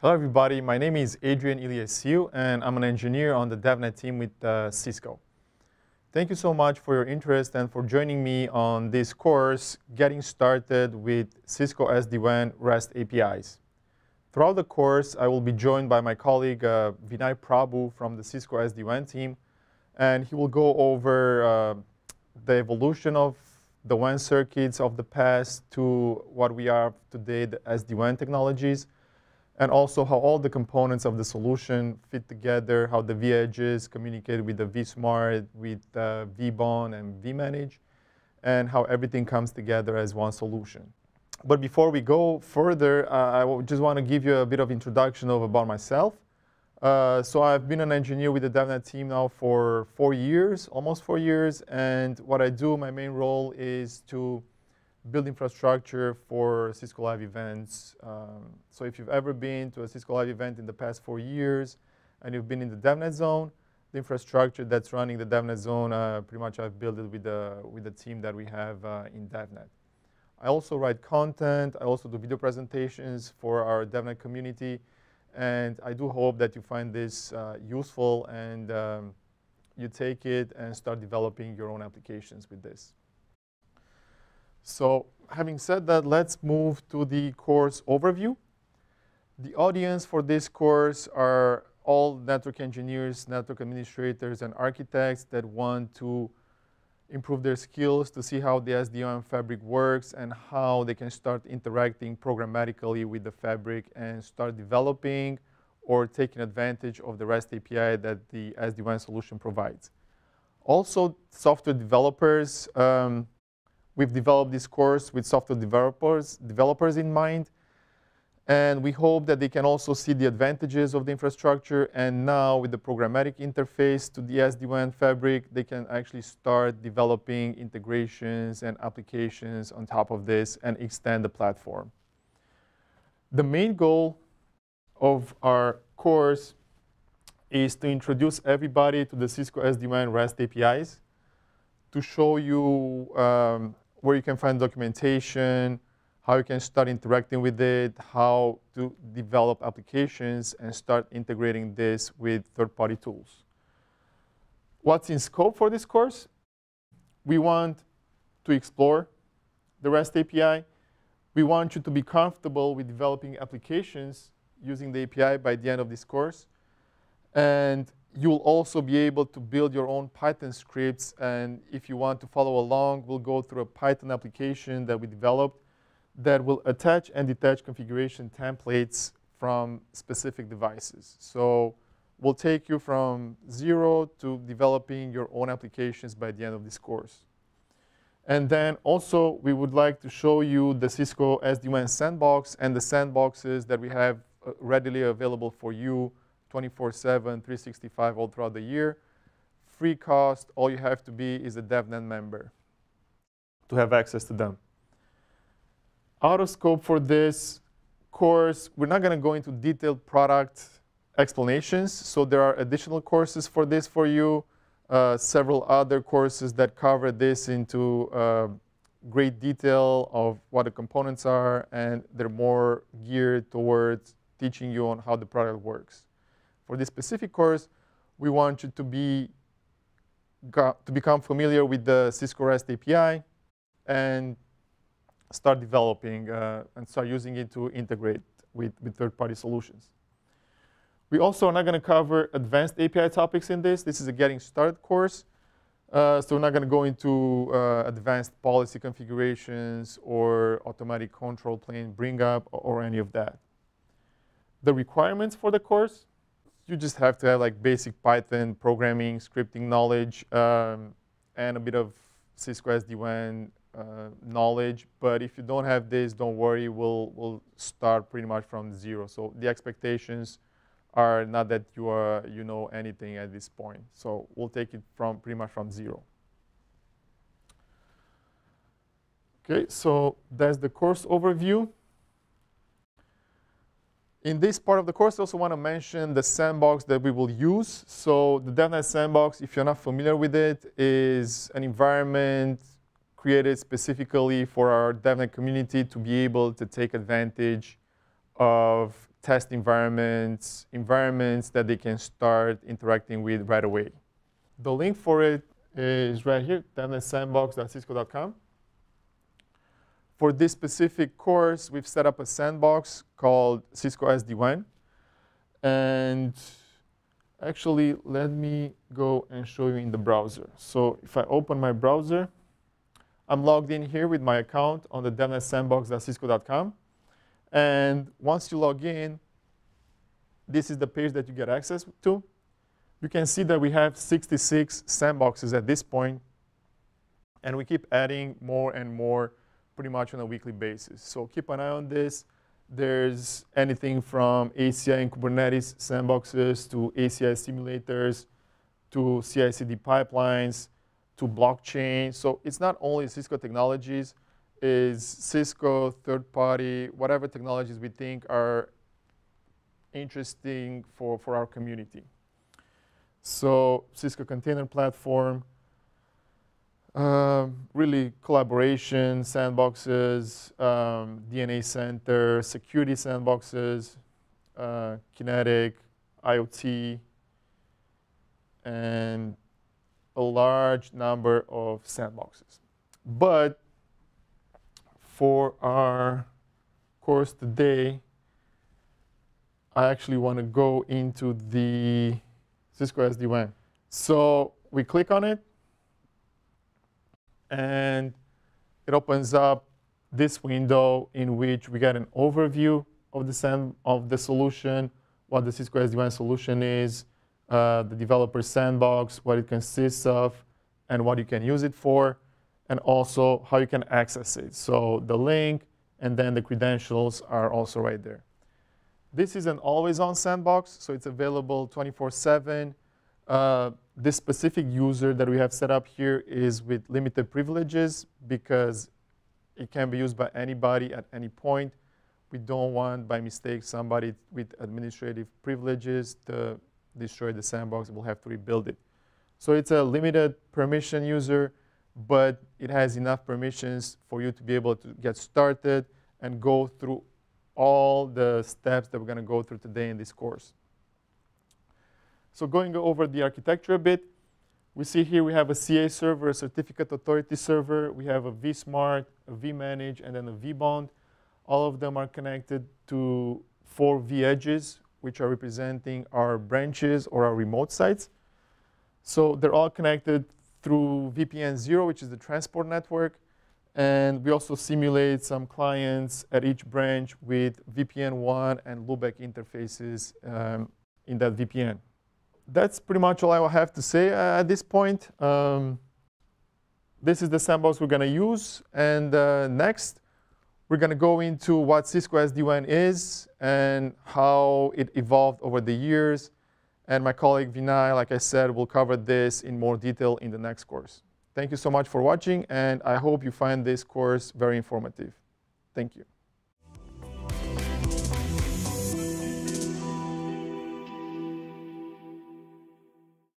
Hello, everybody. My name is Adrian Iliesiu, and I'm an engineer on the DevNet team with uh, Cisco. Thank you so much for your interest and for joining me on this course, Getting Started with Cisco SD-WAN REST APIs. Throughout the course, I will be joined by my colleague uh, Vinay Prabhu from the Cisco SD-WAN team, and he will go over uh, the evolution of the WAN circuits of the past to what we are today, the SD-WAN technologies, and also how all the components of the solution fit together, how the vEdges communicate with the vSmart, with uh, vBond and vManage, and how everything comes together as one solution. But before we go further, uh, I just want to give you a bit of introduction of about myself. Uh, so I've been an engineer with the DevNet team now for four years, almost four years. And what I do, my main role is to build infrastructure for Cisco Live events. Um, so if you've ever been to a Cisco Live event in the past four years and you've been in the DevNet zone, the infrastructure that's running the DevNet zone, uh, pretty much I've built it with the, with the team that we have uh, in DevNet. I also write content. I also do video presentations for our DevNet community. And I do hope that you find this uh, useful and um, you take it and start developing your own applications with this. So having said that, let's move to the course overview. The audience for this course are all network engineers, network administrators, and architects that want to improve their skills to see how the SD-WAN fabric works and how they can start interacting programmatically with the fabric and start developing or taking advantage of the REST API that the SD-WAN solution provides. Also, software developers, um, we've developed this course with software developers, developers in mind and we hope that they can also see the advantages of the infrastructure. And now with the programmatic interface to the SD-WAN fabric, they can actually start developing integrations and applications on top of this and extend the platform. The main goal of our course is to introduce everybody to the Cisco SD-WAN REST APIs, to show you um, where you can find documentation, how you can start interacting with it, how to develop applications, and start integrating this with third-party tools. What's in scope for this course? We want to explore the REST API. We want you to be comfortable with developing applications using the API by the end of this course. And you'll also be able to build your own Python scripts. And if you want to follow along, we'll go through a Python application that we developed that will attach and detach configuration templates from specific devices. So we'll take you from zero to developing your own applications by the end of this course. And then also, we would like to show you the Cisco SD-WAN sandbox and the sandboxes that we have uh, readily available for you 24-7, 365 all throughout the year. Free cost, all you have to be is a DevNet member to have access to them out of scope for this course. We're not going to go into detailed product explanations. So there are additional courses for this for you, uh, several other courses that cover this into uh, great detail of what the components are, and they're more geared towards teaching you on how the product works. For this specific course, we want you to be to become familiar with the Cisco REST API and start developing uh, and start using it to integrate with, with third-party solutions. We also are not going to cover advanced API topics in this. This is a getting started course. Uh, so we're not going to go into uh, advanced policy configurations or automatic control plane bring up or, or any of that. The requirements for the course, you just have to have like basic Python programming, scripting knowledge, um, and a bit of Cisco SD-WAN uh, knowledge. But if you don't have this, don't worry. We'll, we'll start pretty much from zero. So the expectations are not that you, are, you know anything at this point. So we'll take it from pretty much from zero. Okay, so that's the course overview. In this part of the course, I also want to mention the sandbox that we will use. So the DevNet sandbox, if you're not familiar with it, is an environment created specifically for our DevNet community to be able to take advantage of test environments, environments that they can start interacting with right away. The link for it is right here, devnetsandbox.cisco.com. For this specific course, we've set up a sandbox called Cisco SD-WAN. And actually, let me go and show you in the browser. So if I open my browser, I'm logged in here with my account on the devnetsandbox.cisco.com. And once you log in, this is the page that you get access to. You can see that we have 66 sandboxes at this point, and we keep adding more and more pretty much on a weekly basis. So keep an eye on this. There's anything from ACI and Kubernetes sandboxes to ACI simulators to CI/CD pipelines to blockchain. So it's not only Cisco technologies, is Cisco, third party, whatever technologies we think are interesting for, for our community. So Cisco Container Platform, um, really collaboration, sandboxes, um, DNA Center, security sandboxes, uh, Kinetic, IoT, and a large number of sandboxes. But for our course today, I actually want to go into the Cisco SD-WAN. So we click on it, and it opens up this window in which we get an overview of the, sand, of the solution, what the Cisco SD-WAN solution is, uh, the developer sandbox, what it consists of, and what you can use it for, and also how you can access it. So the link and then the credentials are also right there. This is an always-on sandbox, so it's available 24-7. Uh, this specific user that we have set up here is with limited privileges because it can be used by anybody at any point. We don't want, by mistake, somebody with administrative privileges to destroy the sandbox. We'll have to rebuild it. So it's a limited permission user, but it has enough permissions for you to be able to get started and go through all the steps that we're going to go through today in this course. So going over the architecture a bit, we see here we have a CA server, a certificate authority server. We have a vSmart, a vManage, and then a vBond. All of them are connected to four vEdges, which are representing our branches or our remote sites. So they're all connected through VPN 0, which is the transport network. And we also simulate some clients at each branch with VPN 1 and loopback interfaces um, in that VPN that's pretty much all I will have to say uh, at this point. Um, this is the sandbox we're going to use. And uh, next, we're going to go into what Cisco SD-WAN is and how it evolved over the years. And my colleague Vinay, like I said, will cover this in more detail in the next course. Thank you so much for watching, and I hope you find this course very informative. Thank you.